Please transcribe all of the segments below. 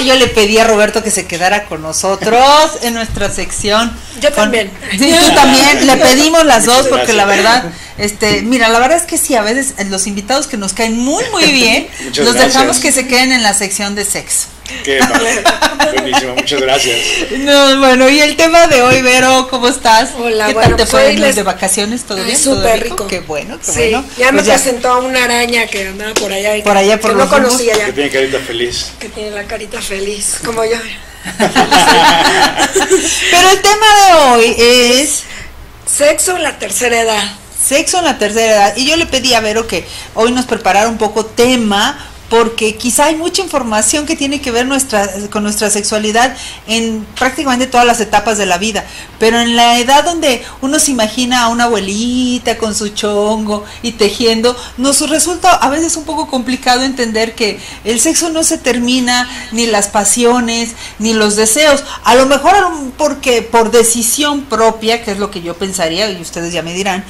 yo le pedí a Roberto que se quedara con nosotros en nuestra sección. Yo también. Sí, tú también. Le pedimos las dos porque la verdad, este, mira, la verdad es que sí, a veces los invitados que nos caen muy, muy bien, los dejamos que se queden en la sección de sexo. Qué buenísimo, muchas gracias. No, bueno, y el tema de hoy, Vero, ¿cómo estás? Hola, ¿Qué bueno, tal te pues fue les- de vacaciones? ¿Todo Ay, bien? súper ¿Todo rico. Qué bueno, qué Sí, bueno. ya me Pues ya, presentó una araña que andaba por allá y Por allá por que los no conocía Que tiene carita feliz. que tiene la carita feliz, como yo. Pero el tema de hoy es Sexo en la tercera edad. sexo en la tercera edad. Y yo le pedí a Vero que hoy nos preparara un poco tema porque quizá hay mucha información que tiene que ver con nuestra sexualidad en prácticamente todas las etapas de la vida, pero en la edad donde uno se imagina a una abuelita con su chongo y tejiendo, nos resulta a veces un poco complicado entender que el sexo no se termina, ni las pasiones, ni los deseos, a lo mejor porque por decisión propia, que es lo que yo pensaría, y ustedes ya me dirán,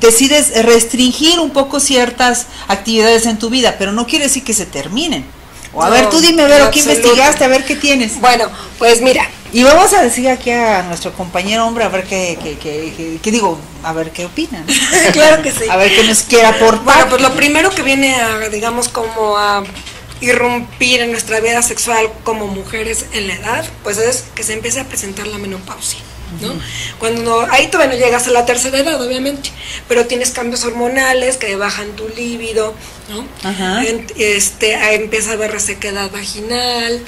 decides restringir un poco ciertas actividades en tu vida, pero no quiere decir que se terminen. O a No, ver, tú dime, Vero, ¿qué investigaste? A ver qué tienes. Bueno, pues mira, Y vamos a decir aquí a nuestro compañero hombre, a ver qué, qué, qué, qué- qué digo, a ver qué opinan. claro que sí. A ver qué nos quiere aportar. Bueno, pues lo primero que viene a, digamos, como a irrumpir en nuestra vida sexual como mujeres en la edad, pues es que se empiece a presentar la menopausia. ¿No? Cuando ahí todavía no llegas a la tercera edad, obviamente, pero tienes cambios hormonales que bajan tu líbido, ¿no? Ajá. Este, empieza a haber resequedad vaginal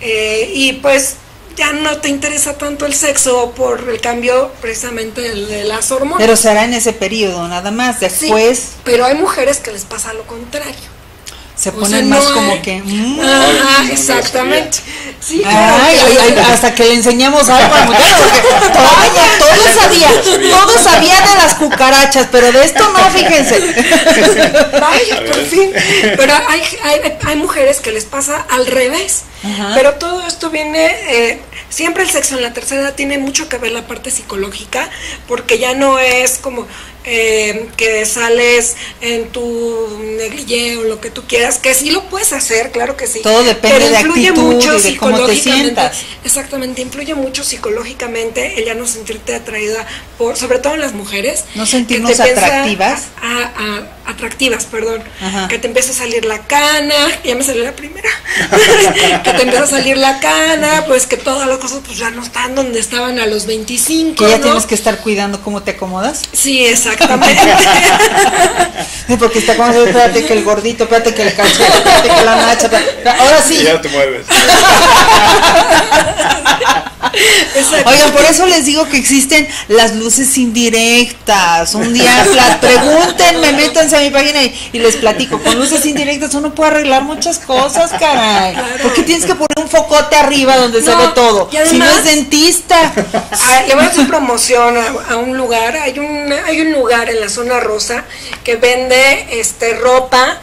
eh, y pues ya no te interesa tanto el sexo por el cambio precisamente de, las hormonas. Pero será en ese periodo, nada más. Sí, Después pero hay mujeres que les pasa lo contrario. Se O ponen sea, más no como que... mm, no lo exactamente. Sí, Ay, claro, ay, ay, claro. hasta que le enseñamos algo al muchacho, porque todavía todo sabía, todo sabía de las cucarachas, pero de esto no, fíjense. Vaya, por fin. Pero hay, hay, hay mujeres que les pasa al revés. Ajá. Pero todo esto viene, eh, siempre el sexo en la tercera edad tiene mucho que ver la parte psicológica, porque ya no es como eh, que sales en tu negligé o lo que tú quieras, que sí lo puedes hacer, claro que sí. Todo depende pero de actitud mucho y de cómo te psicológicamente. sientas. Exactamente, influye mucho psicológicamente el ya no sentirte atraída por, sobre todo en las mujeres. No que sentirnos te atractivas. A, a- atractivas, perdón. Ajá. Que te empieza a salir la cana, ya me salió la primera. que te empieza a salir la cana, pues que todas las cosas pues ya no están donde estaban a los 25. Que ya ¿no? tienes que estar cuidando cómo te acomodas. Sí, exactamente. Sí, porque está como, espérate que el gordito, espérate que el cachete, espérate que la nacha. espérate. Ahora sí. Y ya te mueves. Oigan, por eso les digo que existen las luces indirectas. Un día las pregúntenme, métanse a mi página y, y les platico. Con luces indirectas uno puede arreglar muchas cosas, caray. Claro. ¿Por qué tienes que poner un focote arriba donde se No, ve todo? si no es dentista. Ah, le voy a hacer promoción a, a un lugar. Hay un, hay un lugar en la zona rosa que vende este ropa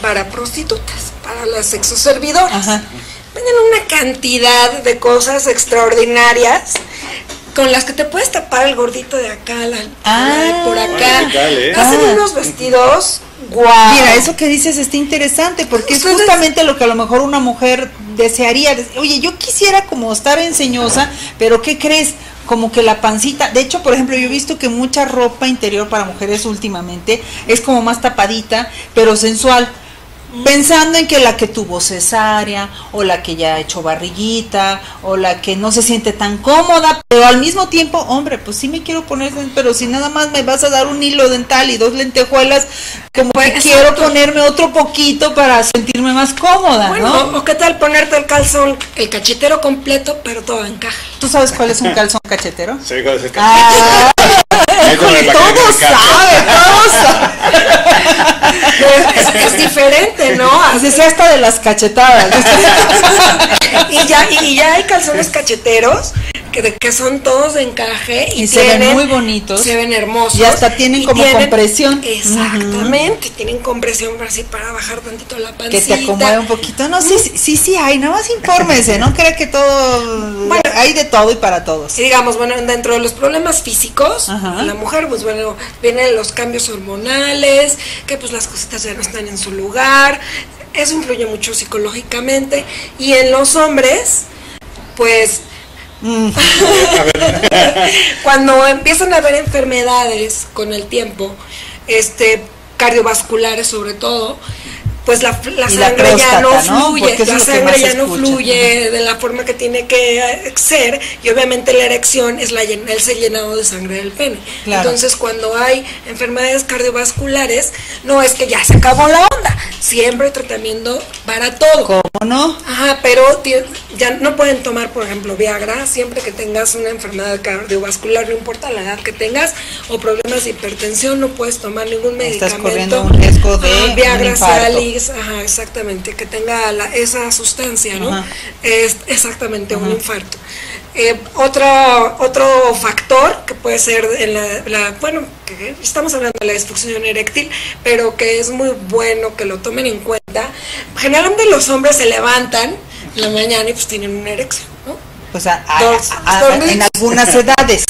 para prostitutas, para las sexoservidoras. Ajá. Venden una cantidad de cosas extraordinarias con las que te puedes tapar el gordito de acá, la, Ah. por acá. Ah, ¿qué tal, eh? Hacen Ah. unos vestidos guau. Mira, eso que dices está interesante porque es justamente lo que a lo mejor una mujer desearía. Oye, yo quisiera como estar enseñosa, pero ¿qué crees? Como que la pancita, de hecho, por ejemplo, yo he visto que mucha ropa interior para mujeres últimamente es como más tapadita, pero sensual. Pensando en que la que tuvo cesárea, o la que ya ha hecho barriguita, o la que no se siente tan cómoda, pero al mismo tiempo, hombre, pues sí me quiero poner, pero si nada más me vas a dar un hilo dental y dos lentejuelas, como que Pues, quiero exacto. ponerme otro poquito para sentirme más cómoda, Bueno, ¿no? o, qué tal ponerte el calzón, el cachetero completo, pero todo encaja. ¿Tú sabes cuál es un calzón cachetero? Ve cuál es el Ah, Méteme la todo calificación. sabe, todo sabe. es, es diferente, ¿no? Así sea hasta de las cachetadas. y ya y ya hay calzones cacheteros que, de- que son todos de encaje y, Y se ven muy bonitos. se ven hermosos Y hasta tienen y como compresión. exactamente tienen compresión para así para bajar tantito la que pancita te acomode un poquito. No, sí, sí, sí, hay, nada más infórmese, no crea que todo, Bueno. hay de todo y para todos. y digamos bueno dentro de los problemas físicos Ajá. de la mujer pues bueno vienen los cambios hormonales que pues las cositas ya no están en su lugar eso influye mucho psicológicamente. Y en los hombres, pues cuando empiezan a haber enfermedades con el tiempo, este cardiovasculares sobre todo, pues la, la sangre ya no fluye, la sangre ya no fluye de la forma que tiene que eh, ser y obviamente la erección es la el ser llenado de sangre del pene. Claro. Entonces cuando hay enfermedades cardiovasculares, no es que ya se acabó la onda, siempre tratamiento para todo. ¿Cómo no? Ajá, pero ya no pueden tomar, por ejemplo, Viagra siempre que tengas una enfermedad cardiovascular, no importa la edad que tengas, o problemas de hipertensión, no puedes tomar ningún Estás medicamento. corriendo un riesgo de un Viagra, infarto. Ajá, exactamente, que tenga la- esa sustancia, ¿no? Ajá. Es exactamente un infarto. Eh, otro, otro factor que puede ser en la, la- bueno, que estamos hablando de la disfunción eréctil, pero que es muy bueno que lo tomen en cuenta. Generalmente los hombres se levantan en la mañana y pues tienen una erección, ¿no? Pues a- a- en algunas edades.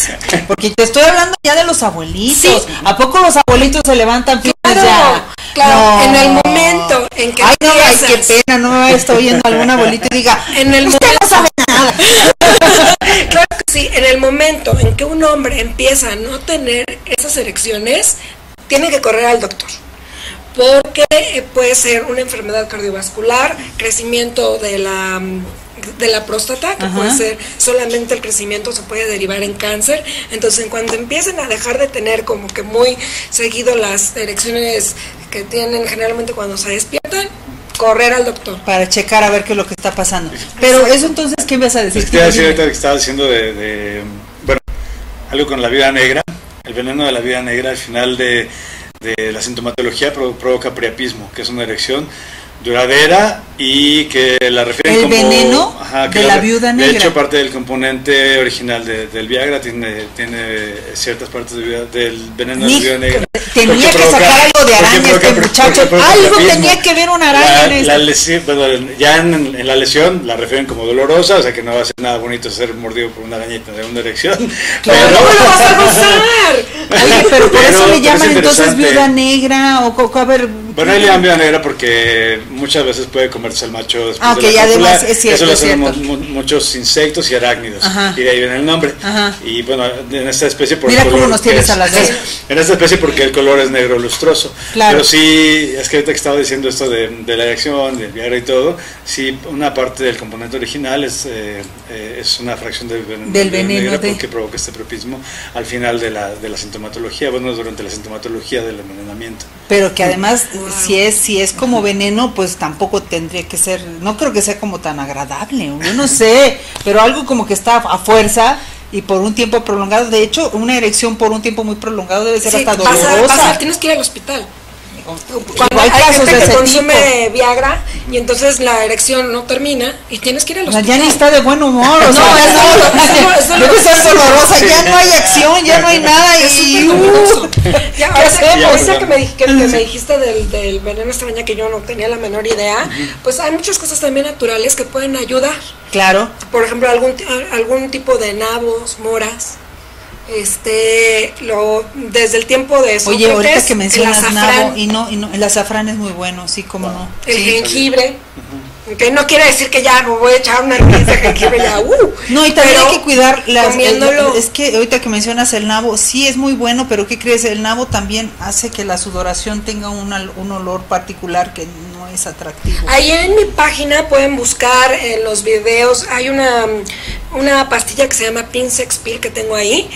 Porque te estoy hablando ya de los abuelitos. Sí. ¿A poco los abuelitos se levantan Claro, ya? Claro, en el momento en que Ay, no, ay, qué pena, no me oyendo algún abuelito y diga, En el usted momento- no sabe nada. Claro que sí, en el momento en que un hombre empieza a no tener esas erecciones, tiene que correr al doctor. Porque eh, puede ser una enfermedad cardiovascular, crecimiento de la mm, de la próstata, que Ajá. puede ser solamente el crecimiento se puede derivar en cáncer. Entonces, en cuanto empiecen a dejar de tener como que muy seguido las erecciones que tienen generalmente cuando se despiertan, correr al doctor. Para checar a ver qué es lo que está pasando. Pero eso entonces, ¿qué ibas a decir? Te ahorita que estaba diciendo de, de, bueno, algo con la vida negra, el veneno de la vida negra al final de, de la sintomatología pro- provoca priapismo, que es una erección duradera y que la refieren ¿El como veneno que de la viuda De negra? hecho, parte del componente original de- del Viagra tiene, tiene ciertas partes de del veneno de la viuda negra. tenía que provoca- sacar algo de araña este muchacho. porque Algo tenía que ver una araña La- en la lesión- bueno, ya en, en la lesión la refieren como dolorosa, o sea que no va a ser nada bonito ser mordido por una arañita de una erección. Claro. pero- ¿Cómo lo vas a gozar? Oye, pero por Pero- eso le llaman entonces viuda negra o co- a ver. Bueno, ahí le dan negra porque muchas veces puede comerse el macho después Ah, de ok, la y además es cierto, Eso lo es hacen cierto. muchos insectos y arácnidos. Ajá. Y de ahí viene el nombre. Ajá. Y bueno, en esta especie por Mira el cómo nos tienes es- a las dos. En esta especie porque el color es negro lustroso. Claro. Pero sí, es que ahorita que estaba diciendo esto de, de la erección, del Viagra y todo, sí, una parte del componente original es, eh, eh, es una fracción del veneno, Del de veneno negra de- porque provoca este propismo al final de la, de la sintomatología, bueno, durante la sintomatología del envenenamiento. Pero que además, si es si es como veneno, pues tampoco tendría que ser, no creo que sea como tan agradable, yo no sé, pero algo como que está a fuerza y por un tiempo prolongado. De hecho, una erección por un tiempo muy prolongado debe ser Sí, hasta dolorosa. tienes que ir al hospital. Cuando hay hay, casos gente de que consume Viagra y entonces la erección no termina y tienes que ir al hospital. ya ni está de buen humor, o No, sea, es doloroso, es doloroso. debe ser dolorosa, Sí. ya no hay acción, ya no hay nada Es y doloroso. Ya, ¿Qué hacemos? ahorita que me, que- que me dijiste del, del veneno extraña que yo no tenía la menor idea, pues hay muchas cosas también naturales que pueden ayudar. claro, Por ejemplo, algún, ti- algún tipo de nabos, moras. Este, lo, desde el tiempo de Oye, ahorita Sócrates, que mencionas nabo y no, y no, el azafrán es muy bueno, sí, cómo no. el Sí. jengibre, que no quiere decir que ya me voy a echar una hervida de jengibre ya, uh, No, y también hay que cuidar las comiéndolo. el- es que ahorita que mencionas el nabo, sí es muy bueno, pero ¿qué crees? El nabo también hace que la sudoración tenga un, un olor particular que no es atractivo. Ahí en mi página pueden buscar en los videos, hay una, una pastilla que se llama Pinsex Pill que tengo ahí.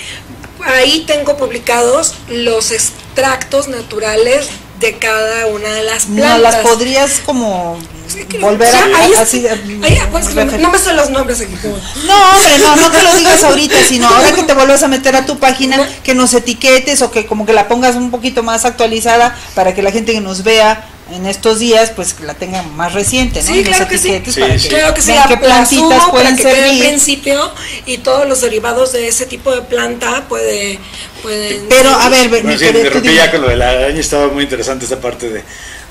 Ahí tengo publicados los extractos naturales de cada una de las no plantas. las podrías como Sí, que- volver a, ahí, así a- ahí, pues, no me sé los nombres aquí. No, hombre, no, no te lo digas ahorita, sino ahora que te vuelvas a meter a tu página, que nos etiquetes o que como que la pongas un poquito más actualizada para que la gente que nos vea en estos días, pues que la tenga más reciente, ¿no? Sí, Y nos claro que sí. etiquetes Sí, para sí. que Claro que sí, qué la plantitas pueden para que quede al servir. principio y todos los derivados de ese tipo de planta puede, pueden Pero a ver, Bueno, sí, ya con lo de la araña, estaba muy interesante esa parte de,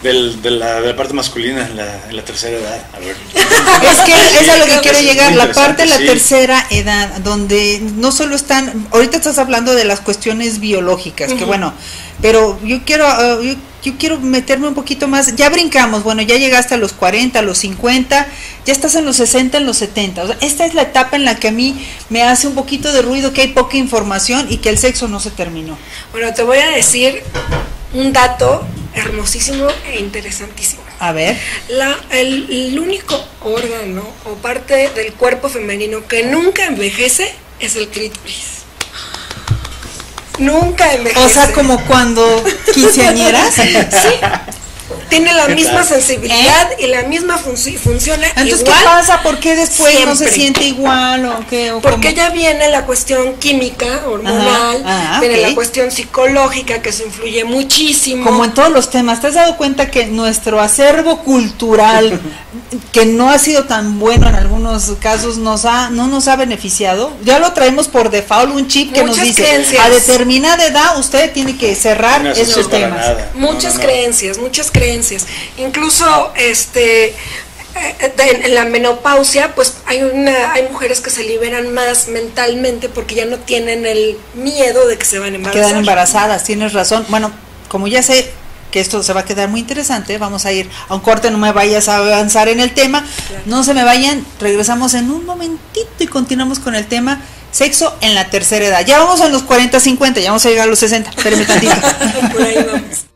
del- de, la, de la parte masculina en la, en la tercera edad. A ver. Es que es a lo que quiero llegar, la parte de la sí. tercera edad, donde no solo están, ahorita estás hablando de las cuestiones biológicas, que bueno, pero yo quiero, yo yo quiero meterme un poquito más, ya brincamos, bueno, ya llegaste a los 40, a los 50, ya estás en los 60, en los 70. O sea, esta es la etapa en la que a mí me hace un poquito de ruido que hay poca información y que el sexo no se terminó. Bueno, te voy a decir un dato hermosísimo e interesantísimo. A ver. La, el, el único órgano o parte del cuerpo femenino que nunca envejece es el clítoris. Nunca envejece. O sea, como cuando quinceañeras. Sí. Tiene la ¿Qué misma tal? sensibilidad y la misma funci- funciona Entonces, igual. ¿qué pasa? ¿Por qué después no se siente igual o qué? o Porque cómo? ya viene la cuestión química, hormonal, Ajá, ah, viene la cuestión psicológica que se influye muchísimo. Como en todos los temas, ¿te has dado cuenta que nuestro acervo cultural, que no ha sido tan bueno en algunos casos, nos ha, no nos ha beneficiado? Ya lo traemos por default, un chip que nos dice, creencias. a determinada edad usted tiene que cerrar No esos temas. nada. Muchas No, no, no. creencias, muchas creencias. Incluso este eh, en la menopausia, pues hay una hay mujeres que se liberan más mentalmente porque ya no tienen el miedo de que se van a embarazar. Quedan embarazadas, tienes razón. Bueno, como ya sé que esto se va a quedar muy interesante, vamos a ir a un corte, no me vayas a avanzar en el tema, Claro. no se me vayan, regresamos en un momentito y continuamos con el tema sexo en la tercera edad. Ya vamos a los 40, 50, ya vamos a llegar a los 60, espérenme tantito. Por ahí vamos.